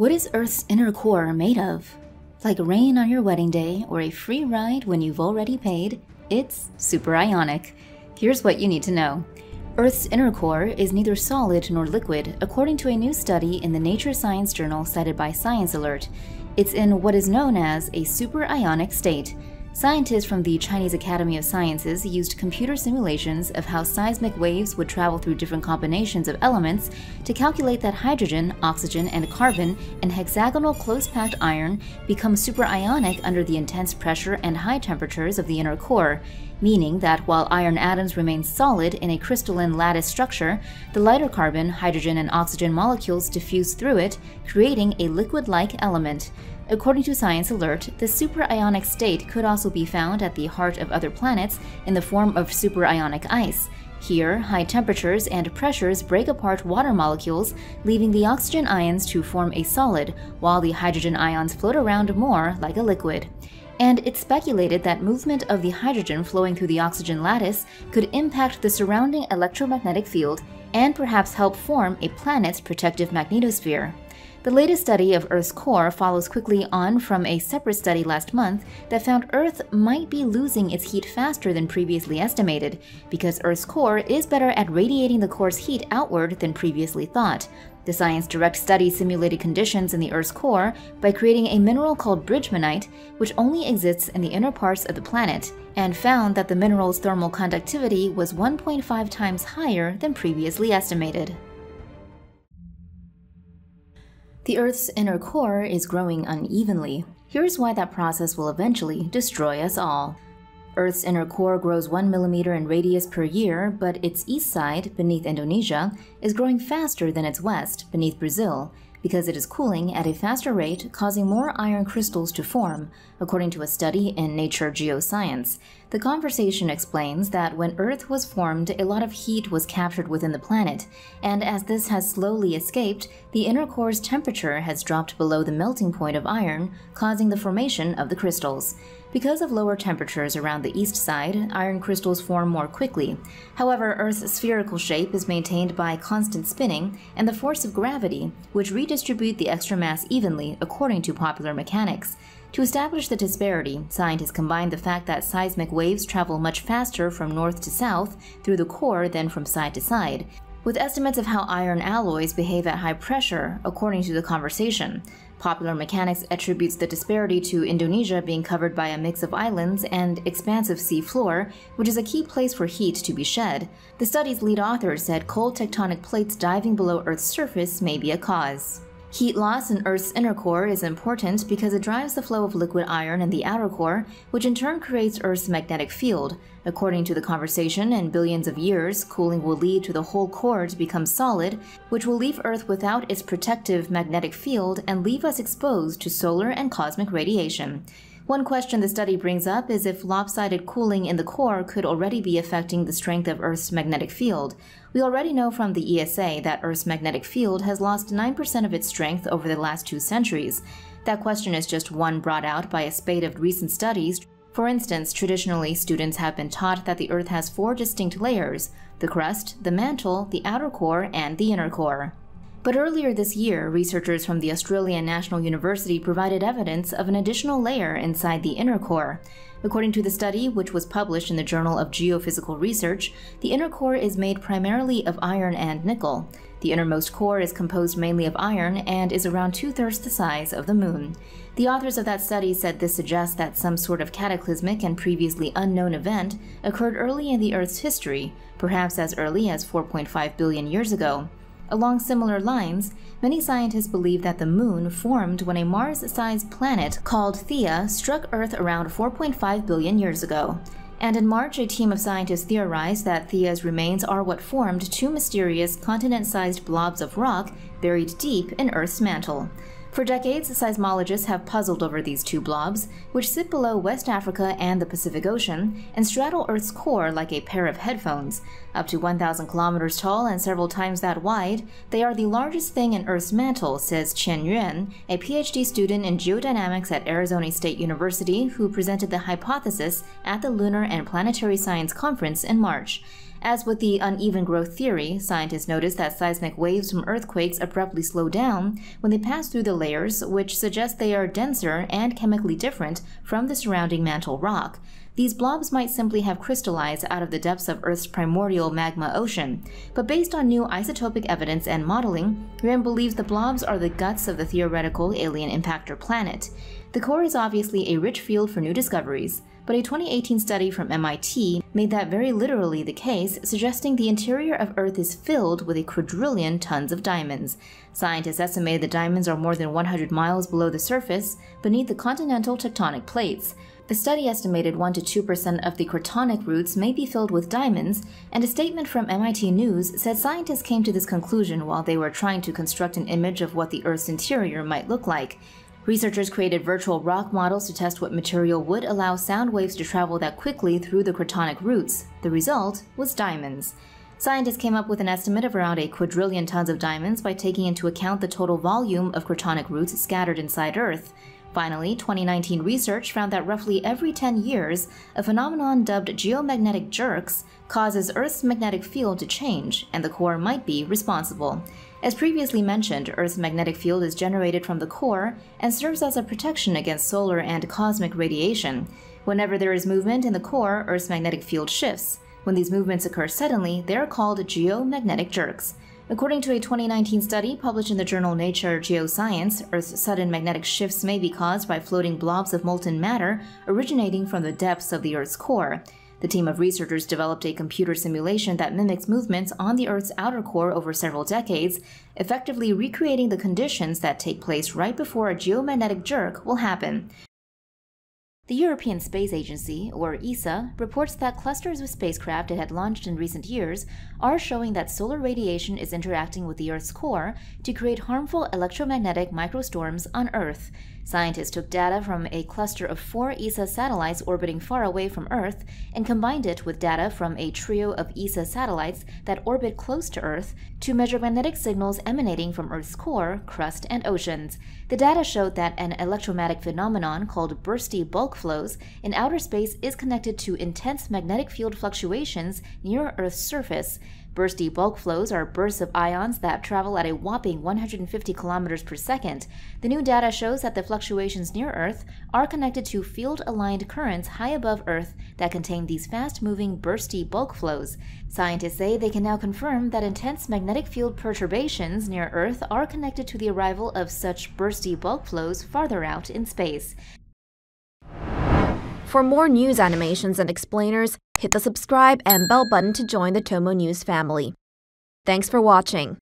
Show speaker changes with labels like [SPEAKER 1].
[SPEAKER 1] What is Earth's inner core made of? Like rain on your wedding day or a free ride when you've already paid, it's super ionic. Here's what you need to know. Earth's inner core is neither solid nor liquid, according to a new study in the Nature Science journal cited by Science Alert. It's in what is known as a super ionic state. Scientists from the Chinese Academy of Sciences used computer simulations of how seismic waves would travel through different combinations of elements to calculate that hydrogen, oxygen, and carbon and hexagonal close-packed iron become superionic under the intense pressure and high temperatures of the inner core, meaning that while iron atoms remain solid in a crystalline lattice structure, the lighter carbon, hydrogen, and oxygen molecules diffuse through it, creating a liquid-like element. According to Science Alert, the superionic state could also be found at the heart of other planets in the form of superionic ice. Here, high temperatures and pressures break apart water molecules, leaving the oxygen ions to form a solid, while the hydrogen ions float around more like a liquid. And it's speculated that movement of the hydrogen flowing through the oxygen lattice could impact the surrounding electromagnetic field and perhaps help form a planet's protective magnetosphere. The latest study of Earth's core follows quickly on from a separate study last month that found Earth might be losing its heat faster than previously estimated, because Earth's core is better at radiating the core's heat outward than previously thought. The Science Direct study simulated conditions in the Earth's core by creating a mineral called bridgmanite, which only exists in the inner parts of the planet, and found that the mineral's thermal conductivity was 1.5 times higher than previously estimated. The Earth's inner core is growing unevenly. Here's why that process will eventually destroy us all. Earth's inner core grows 1 millimeter in radius per year, but its east side, beneath Indonesia, is growing faster than its west, beneath Brazil, because it is cooling at a faster rate, causing more iron crystals to form, according to a study in Nature Geoscience. The conversation explains that when Earth was formed, a lot of heat was captured within the planet, and as this has slowly escaped, the inner core's temperature has dropped below the melting point of iron, causing the formation of the crystals. Because of lower temperatures around the east side, iron crystals form more quickly. However, Earth's spherical shape is maintained by constant spinning and the force of gravity, which redistribute the extra mass evenly according to popular mechanics. To establish the disparity, scientists combined the fact that seismic waves travel much faster from north to south through the core than from side to side, with estimates of how iron alloys behave at high pressure, according to the conversation. Popular mechanics attributes the disparity to Indonesia being covered by a mix of islands and expansive sea floor, which is a key place for heat to be shed. The study's lead author said cold tectonic plates diving below Earth's surface may be a cause. Heat loss in Earth's inner core is important because it drives the flow of liquid iron in the outer core, which in turn creates Earth's magnetic field. According to the conversation, in billions of years, cooling will lead to the whole core to become solid, which will leave Earth without its protective magnetic field and leave us exposed to solar and cosmic radiation. One question the study brings up is if lopsided cooling in the core could already be affecting the strength of Earth's magnetic field. We already know from the ESA that Earth's magnetic field has lost 9% of its strength over the last two centuries. That question is just one brought out by a spate of recent studies. For instance, traditionally, students have been taught that the Earth has four distinct layers the crust, the mantle, the outer core, and the inner core. But earlier this year, researchers from the Australian National University provided evidence of an additional layer inside the inner core. According to the study, which was published in the Journal of Geophysical Research, the inner core is made primarily of iron and nickel. The innermost core is composed mainly of iron and is around two thirds the size of the Moon. The authors of that study said this suggests that some sort of cataclysmic and previously unknown event occurred early in the Earth's history, perhaps as early as 4.5 billion years ago. Along similar lines, many scientists believe that the Moon formed when a Mars-sized planet called Theia struck Earth around 4.5 billion years ago. And in March, a team of scientists theorized that Theia's remains are what formed two mysterious continent-sized blobs of rock buried deep in Earth's mantle. For decades, seismologists have puzzled over these two blobs, which sit below West Africa and the Pacific Ocean and straddle Earth's core like a pair of headphones. Up to 1,000 kilometers tall and several times that wide, they are the largest thing in Earth's mantle, says Qian Yuan, a PhD student in geodynamics at Arizona State University who presented the hypothesis at the Lunar and Planetary Science Conference in March. As with the uneven growth theory, scientists noticed that seismic waves from earthquakes abruptly slow down when they pass through the layers, which suggests they are denser and chemically different from the surrounding mantle rock. These blobs might simply have crystallized out of the depths of Earth's primordial magma ocean, but based on new isotopic evidence and modeling, Yuan believes the blobs are the guts of the theoretical alien impactor planet. The core is obviously a rich field for new discoveries, but a 2018 study from MIT made that very literally the case, suggesting the interior of Earth is filled with a quadrillion tons of diamonds. Scientists estimate the diamonds are more than 100 miles below the surface, beneath the continental tectonic plates. The study estimated 1 to 2% of the cratonic roots may be filled with diamonds, and a statement from MIT News said scientists came to this conclusion while they were trying to construct an image of what the Earth's interior might look like. Researchers created virtual rock models to test what material would allow sound waves to travel that quickly through the cratonic roots. The result was diamonds. Scientists came up with an estimate of around a quadrillion tons of diamonds by taking into account the total volume of cratonic roots scattered inside Earth. Finally, 2019 research found that roughly every 10 years, a phenomenon dubbed geomagnetic jerks causes Earth's magnetic field to change, and the core might be responsible. As previously mentioned, Earth's magnetic field is generated from the core and serves as a protection against solar and cosmic radiation. Whenever there is movement in the core, Earth's magnetic field shifts. When these movements occur suddenly, they are called geomagnetic jerks. According to a 2019 study published in the journal Nature Geoscience, Earth's sudden magnetic shifts may be caused by floating blobs of molten matter originating from the depths of the Earth's core. The team of researchers developed a computer simulation that mimics movements on the Earth's outer core over several decades, effectively recreating the conditions that take place right before a geomagnetic jerk will happen. The European Space Agency, or ESA, reports that clusters of spacecraft it had launched in recent years are showing that solar radiation is interacting with the Earth's core to create harmful electromagnetic microstorms on Earth. Scientists took data from a cluster of four ESA satellites orbiting far away from Earth and combined it with data from a trio of ESA satellites that orbit close to Earth to measure magnetic signals emanating from Earth's core, crust, and oceans. The data showed that an electromagnetic phenomenon called bursty bulk flows in outer space is connected to intense magnetic field fluctuations near Earth's surface. Bursty bulk flows are bursts of ions that travel at a whopping 150 kilometers per second. The new data shows that the fluctuations near Earth are connected to field aligned currents high above Earth that contain these fast moving bursty bulk flows. Scientists say they can now confirm that intense magnetic field perturbations near Earth are connected to the arrival of such bursty bulk flows farther out in space.
[SPEAKER 2] For more news animations and explainers, hit the subscribe and bell button to join the Tomo News family. Thanks for watching.